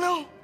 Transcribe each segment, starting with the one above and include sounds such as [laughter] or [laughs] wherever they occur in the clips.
no!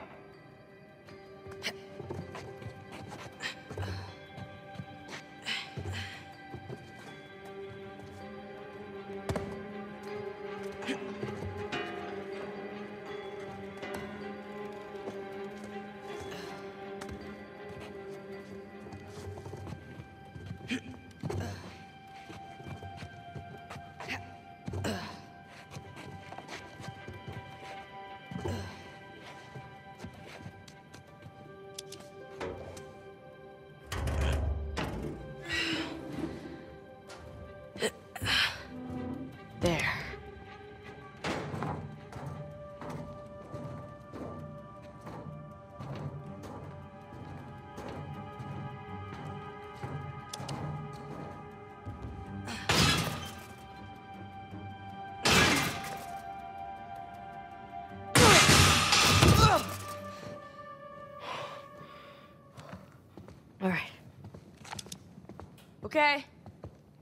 Okay.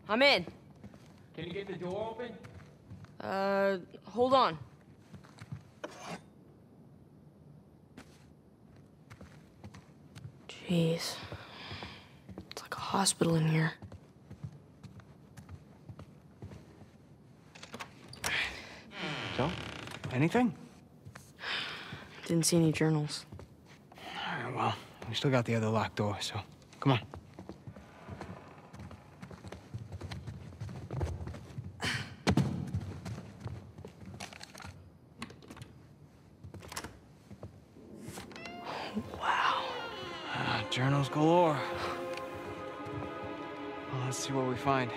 I'm in. Can you get the door open? Uh, hold on. Jeez. It's like a hospital in here. So, anything? Didn't see any journals. All right, well, we still got the other locked door, so come on. Journals galore. Well, let's see what we find.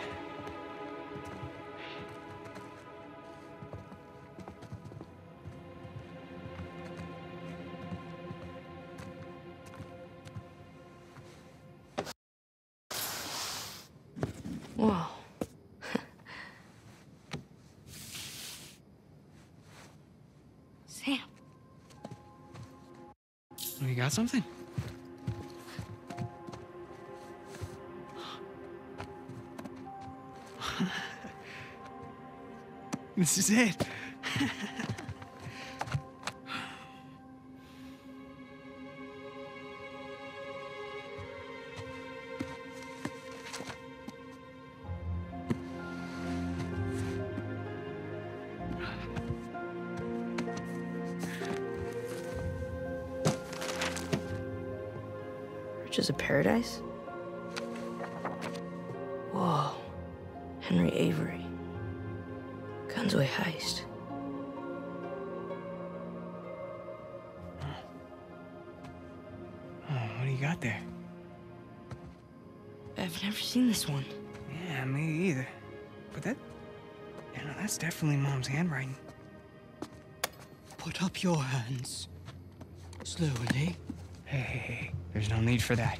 Whoa. [laughs] Sam. Oh, you got something? This is it. Riches of Paradise? Whoa. Henry Avery. Gunsway heist. Oh, what do you got there? I've never seen this one. Yeah, me either. But that, you know, that's definitely Mom's handwriting. Put up your hands. Slowly. Hey, hey, hey, there's no need for that.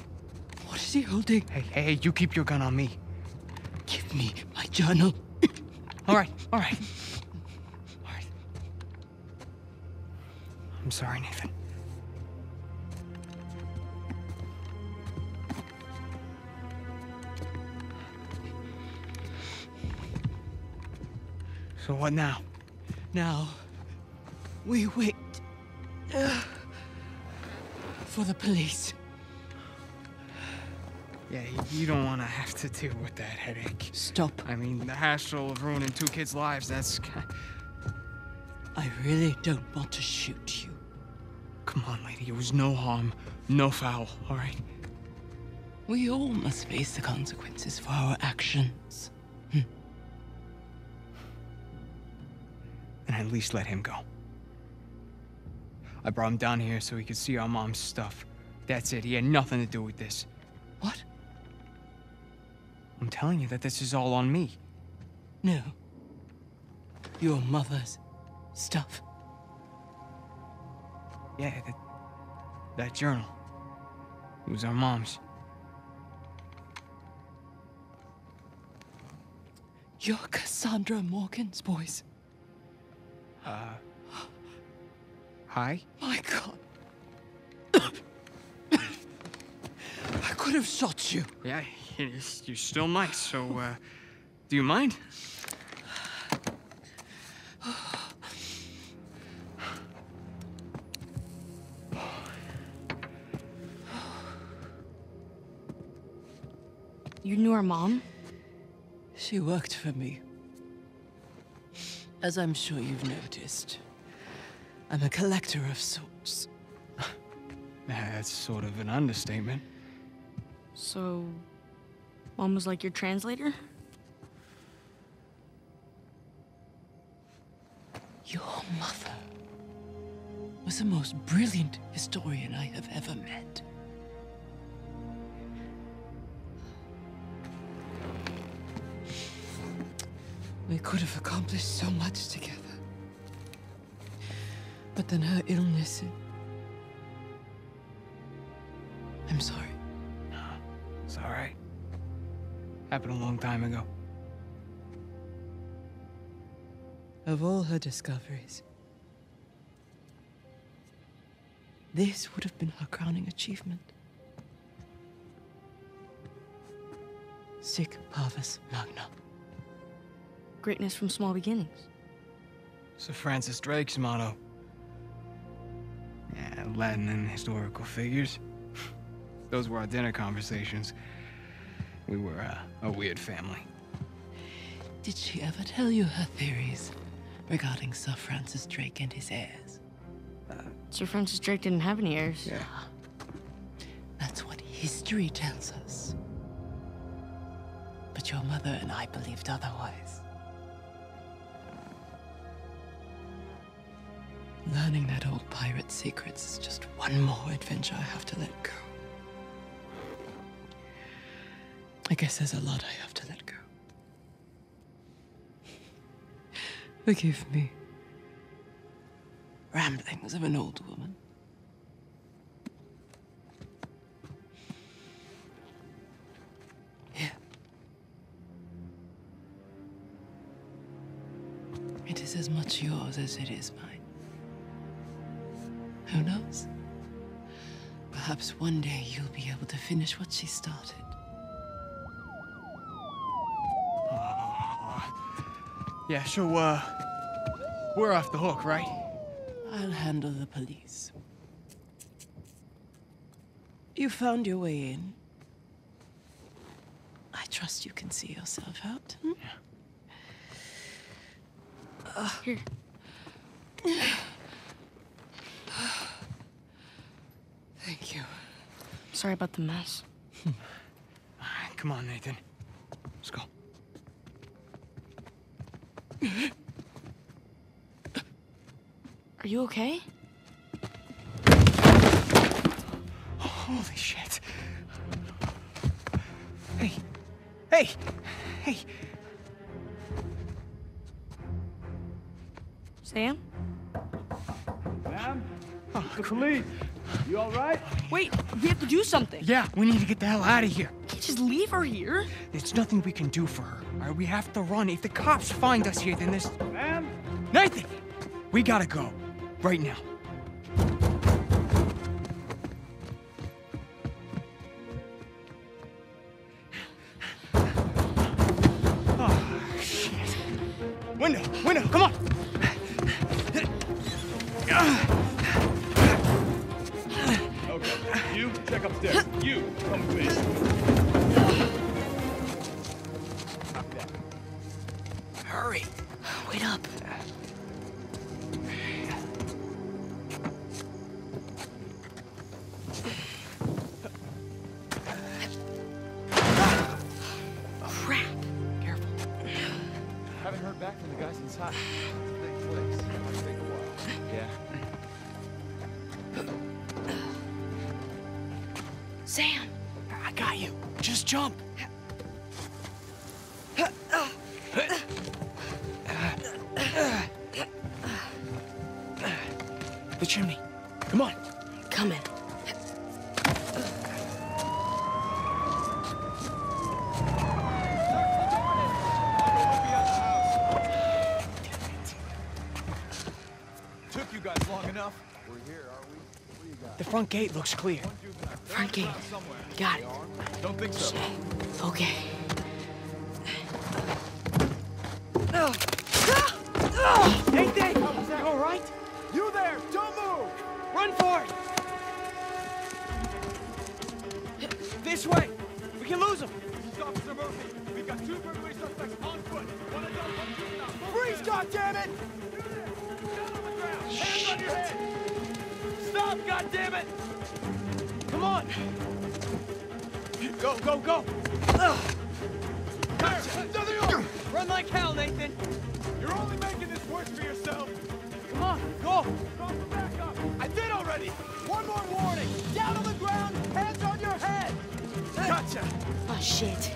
What is he holding? Hey, hey, hey, you keep your gun on me. Give me my journal. All right, all right. All right. I'm sorry, Nathan. So what now? Now, we wait uh, for the police. Yeah, you don't want to have to deal with that headache. Stop. I mean, the hassle of ruining two kids' lives, that's... I really don't want to shoot you. Come on, lady, it was no harm, no foul, all right? We all must face the consequences for our actions. Hmm. and at least let him go. I brought him down here so he could see our mom's stuff. That's it, he had nothing to do with this. What? I'm telling you that this is all on me. No. Your mother's stuff. Yeah, that, that journal. It was our mom's. You're Cassandra Morgan's boys. Uh. Hi? My God. [coughs] I could have shot you. Yeah, [laughs] you you still might, so, uh, do you mind? You knew our mom? She worked for me. As I'm sure you've noticed, I'm a collector of sorts. [laughs] That's sort of an understatement. So, mom was like your translator? Your mother was the most brilliant historian I have ever met. We could have accomplished so much together. But then her illness. I'm sorry. It's all right. Happened a long time ago. Of all her discoveries, this would have been her crowning achievement. Sic Parvis Magna. Greatness from small beginnings. Sir Francis Drake's motto. Yeah, Latin and historical figures. [laughs] Those were our dinner conversations. We were uh, a weird family. Did she ever tell you her theories regarding Sir Francis Drake and his heirs? Sir Francis Drake didn't have any heirs. Yeah. That's what history tells us. But your mother and I believed otherwise. Learning that old pirate's secrets is just one more adventure I have to let go. I guess there's a lot I have to let go. Forgive me. Ramblings of an old woman. Here. It is as much yours as it is mine. Perhaps one day you'll be able to finish what she started. Yeah, so, uh, we're off the hook, right? I'll handle the police. You found your way in. I trust you can see yourself out. hmm? Here. [sighs] [laughs] Thank you. Sorry about the mess. [laughs] Come on, Nathan. Let's go. Are you okay? Holy shit. Hey. Hey. Hey. Sam? Ma'am? Oh, Police! You alright? Wait, we have to do something. Yeah, we need to get the hell out of here. Can't just leave her here. There's nothing we can do for her. All right, we have to run. If the cops find us here, then there's Ma'am? Nathan. We gotta go, right now. You, check upstairs. You, come with me. Hurry. Wait up. Sam. I got you. Just jump. The chimney. Come on. Coming. Took you guys long enough. We're here, aren't we? What do you got? The front gate looks clear. Front gate. Got it. Don't think so. Okay. Nathan! You all right? You there! Don't move! Run for it! This way! We can lose him! Officer Murphy. We've got two burglary suspects on foot. One adult, one juvenile. Freeze, goddammit! Stop, goddammit! Come on! Go, go, go! Gotcha. Run like hell, Nathan! You're only making this worse for yourself. Come on, go! Call for backup. I did already! One more warning! Down on the ground, hands on your head! Gotcha. Oh, shit.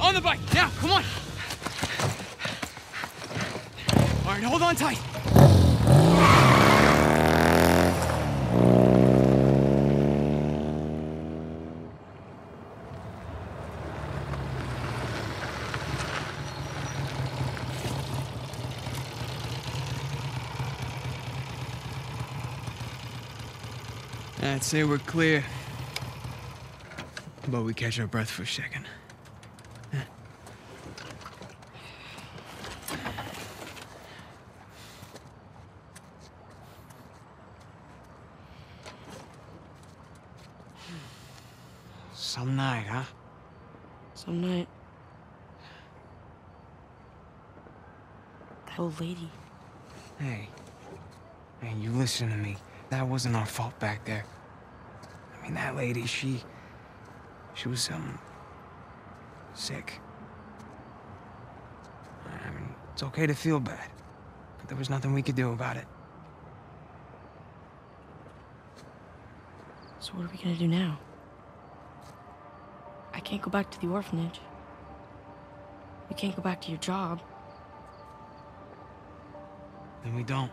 On the bike, now, come on! All right, hold on tight. I'd say we're clear. But we catch our breath for a second. Some night, huh? Some night. That old lady. Hey. Hey, you listen to me. That wasn't our fault back there. I mean, that lady, she... She was, um... Sick. I mean, it's okay to feel bad. But there was nothing we could do about it. So what are we gonna do now? I can't go back to the orphanage. You can't go back to your job. Then we don't.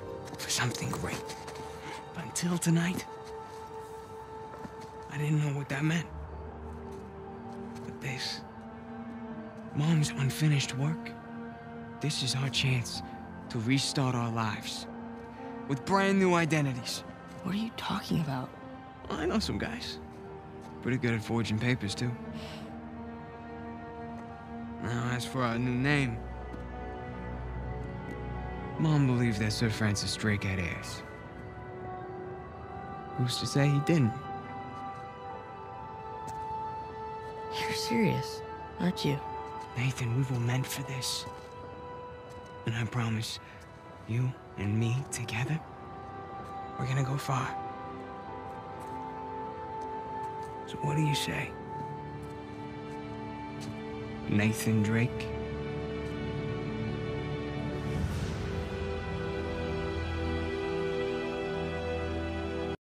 for something great. But until tonight, I didn't know what that meant. But this. Mom's unfinished work. This is our chance to restart our lives. With brand new identities. What are you talking about? I know some guys. Pretty good at forging papers, too. Now, as for our new name, Mom believed that Sir Francis Drake had heirs. Who's to say he didn't? You're serious, aren't you? Nathan, we were meant for this. And I promise, you and me together, we're gonna go far. So what do you say? Nathan Drake?